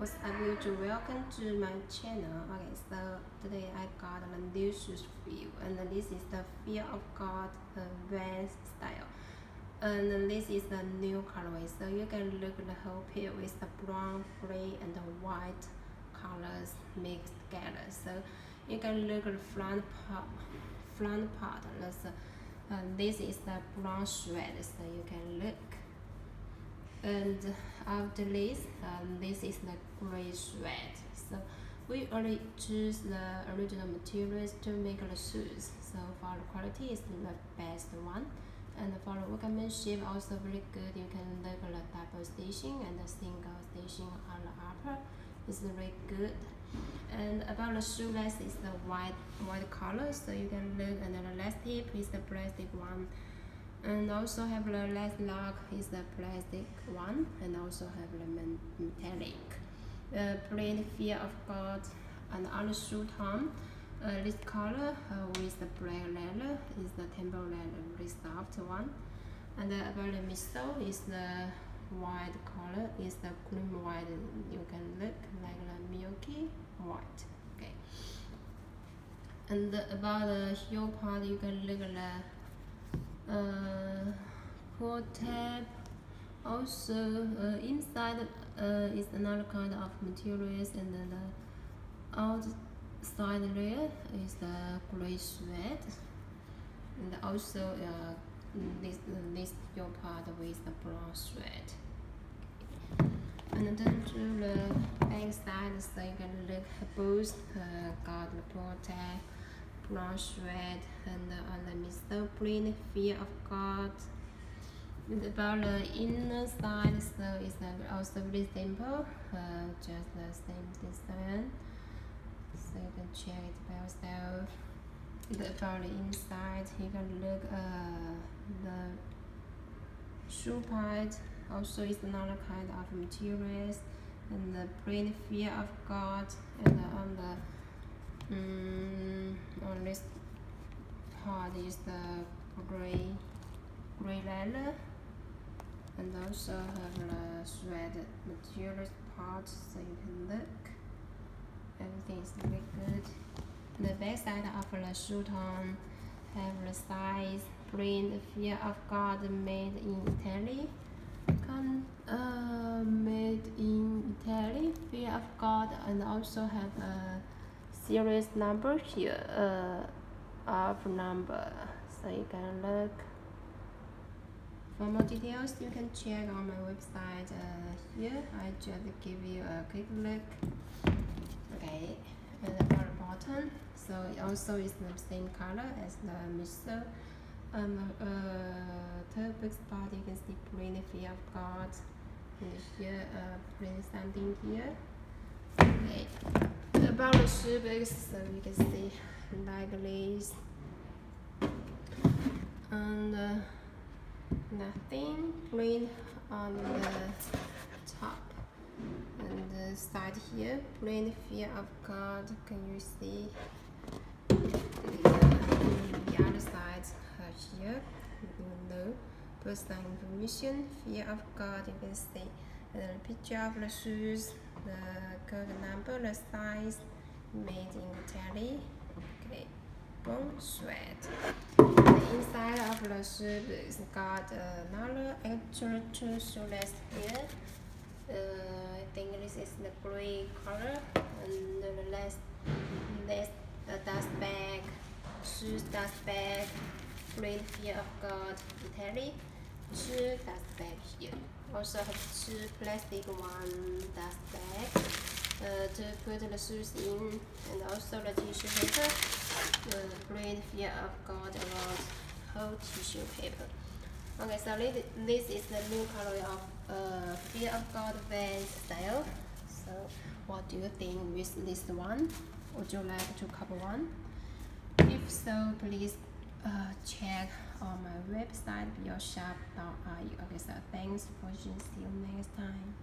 What's up YouTube? Welcome to my channel. Okay, so today I got a new shoes for you and this is the Fear of God Vans style. And this is the new colorway. So you can look the whole pair with the brown, gray and the white colors mixed together. So you can look the front part front part. uh, this is the brown suede, so you can look and after this um, this is the gray suede so we only choose the original materials to make the shoes. So for the quality is the best one. And for the workmanship also very good. You can look at the double stitching and the single stitching on the upper is very good. And about the shoelace is the white white color. So you can look and the last tip is the plastic one and also have the last lock is the plastic one and also have the metallic. Uh, plain fear of god and the shoe tom uh, this color uh, with the black leather is the temple leather very soft one. And uh, about the midsole is the white color is the cream white you can look like the milky white okay. And about the heel part you can look the uh, pull tab also uh, inside uh, is another kind of materials and the outside layer is the gray suede. And also uh, this this your part with the brown suede. And then to the back side so you can look both uh, got the tab blush red and on the Mr. Green Fear of God. About the inner side, so it's also very simple, uh, just the same design. So you can check it by yourself. About the inside, you can look uh, the shoe part. Also, it's another kind of materials and the plain fear of God and on the um, on this part is the gray gray leather and also have the thread material part so you can look. Everything is very good. The back side of the shoe on have the size print fear of god made in italy. Can, uh, made in italy fear of god and also have a series number here uh, of number. So you can look. For more details you can check on my website uh, here. I just give you a quick look. Okay and the bottom. So it also is the same color as the Mr. Um, uh, third big spot you can see plain fear of God. And here uh, plain something here. Okay about the shoe so you can see like this and uh, nothing plain on the top. And the side here. Plain fear of God. Can you see? The other side here. No. Personal information fear of God. You can see a picture of the shoes the code number, the size, made in Italy. Okay, bone sweat. The inside of the shoe is got another extra two shoelaces here. Uh, I think this is the gray color and the last, last the dust bag, shoes dust bag, green fear of God, Italy, two dust bag here. Also have two plastic one dust bag uh, to put the shoes in and also the tissue paper. The green fear of God around whole tissue paper. Okay so this is the new color of uh, fear of God van style. So what do you think with this one? Would you like to cover one? If so please uh, check on my website beyourshop.ru. Okay, so thanks for watching. See you next time.